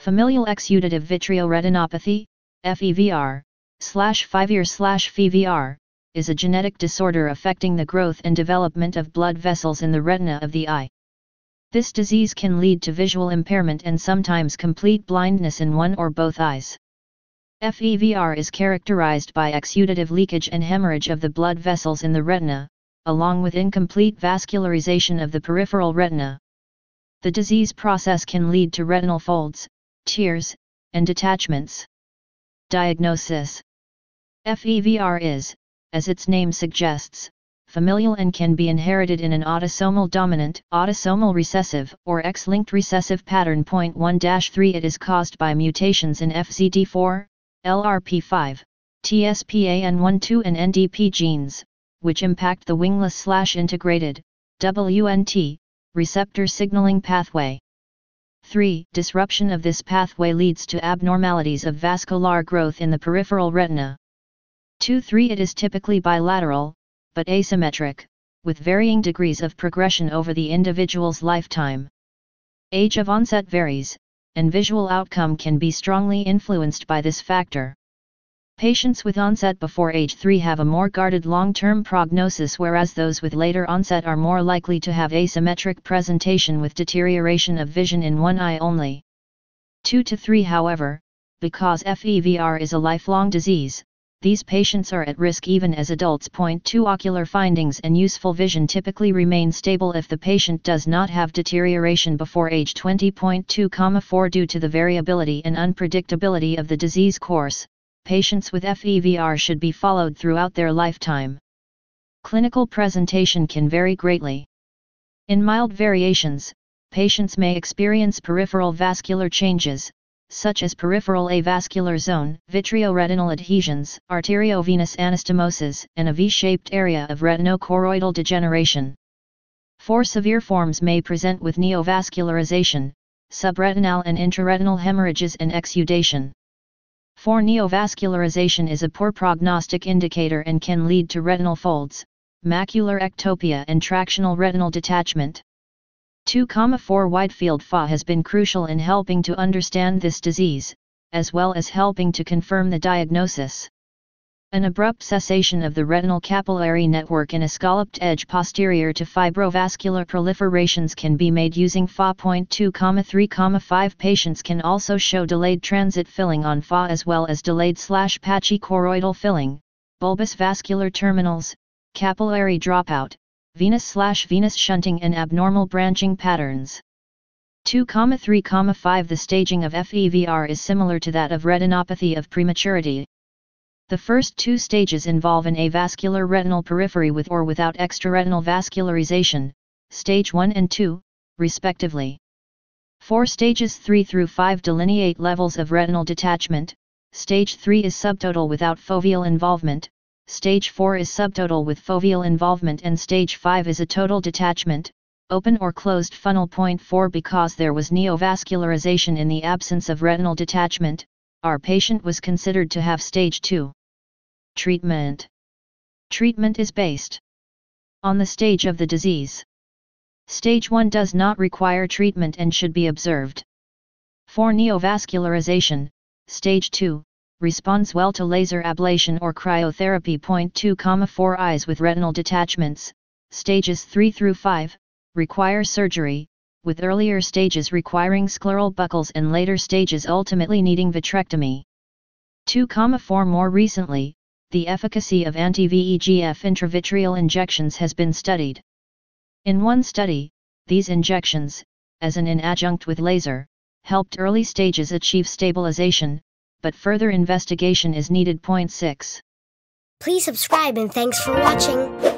Familial exudative vitreoretinopathy, FEVR, slash 5-year slash FEVR, is a genetic disorder affecting the growth and development of blood vessels in the retina of the eye. This disease can lead to visual impairment and sometimes complete blindness in one or both eyes. FEVR is characterized by exudative leakage and hemorrhage of the blood vessels in the retina, along with incomplete vascularization of the peripheral retina. The disease process can lead to retinal folds, tears, and detachments. Diagnosis FEVR is, as its name suggests, familial and can be inherited in an autosomal dominant, autosomal recessive, or X-linked recessive pattern. Point 1-3 It is caused by mutations in FZD4, LRP5, TSPAN12 and NDP genes, which impact the wingless-integrated, WNT, receptor signaling pathway. 3. Disruption of this pathway leads to abnormalities of vascular growth in the peripheral retina. 2-3 It is typically bilateral, but asymmetric, with varying degrees of progression over the individual's lifetime. Age of onset varies, and visual outcome can be strongly influenced by this factor. Patients with onset before age 3 have a more guarded long-term prognosis whereas those with later onset are more likely to have asymmetric presentation with deterioration of vision in one eye only. 2 to 3 however, because FEVR is a lifelong disease, these patients are at risk even as adults. Point 2 Ocular findings and useful vision typically remain stable if the patient does not have deterioration before age 20.2, 4 due to the variability and unpredictability of the disease course. Patients with FEVR should be followed throughout their lifetime. Clinical presentation can vary greatly. In mild variations, patients may experience peripheral vascular changes, such as peripheral avascular zone, vitreoretinal adhesions, arteriovenous anastomosis, and a V-shaped area of retinochoroidal degeneration. Four severe forms may present with neovascularization, subretinal and intraretinal hemorrhages and exudation. For neovascularization is a poor prognostic indicator and can lead to retinal folds, macular ectopia and tractional retinal detachment. 2,4 Widefield FA has been crucial in helping to understand this disease, as well as helping to confirm the diagnosis. An abrupt cessation of the retinal capillary network in a scalloped edge posterior to fibrovascular proliferations can be made using Fa.2,3,5 patients can also show delayed transit filling on Fa as well as delayed slash patchy choroidal filling, bulbous vascular terminals, capillary dropout, venous slash venous shunting and abnormal branching patterns. 2,3,5 The staging of FEVR is similar to that of retinopathy of prematurity. The first two stages involve an avascular retinal periphery with or without extraretinal vascularization, stage 1 and 2, respectively. Four stages 3 through 5 delineate levels of retinal detachment, stage 3 is subtotal without foveal involvement, Stage 4 is subtotal with foveal involvement and stage 5 is a total detachment, open or closed funnel. Point 4 Because there was neovascularization in the absence of retinal detachment, our patient was considered to have stage 2. Treatment Treatment is based on the stage of the disease. Stage 1 does not require treatment and should be observed. For neovascularization, stage 2, responds well to laser ablation or cryotherapy. Point 2, 4 eyes with retinal detachments, stages 3 through 5, require surgery, with earlier stages requiring scleral buckles and later stages ultimately needing vitrectomy. 2, 4 More recently, the efficacy of anti-VEGF intravitreal injections has been studied. In one study, these injections, as an adjunct with laser, helped early stages achieve stabilization, but further investigation is needed. Point 6. Please subscribe and thanks for watching.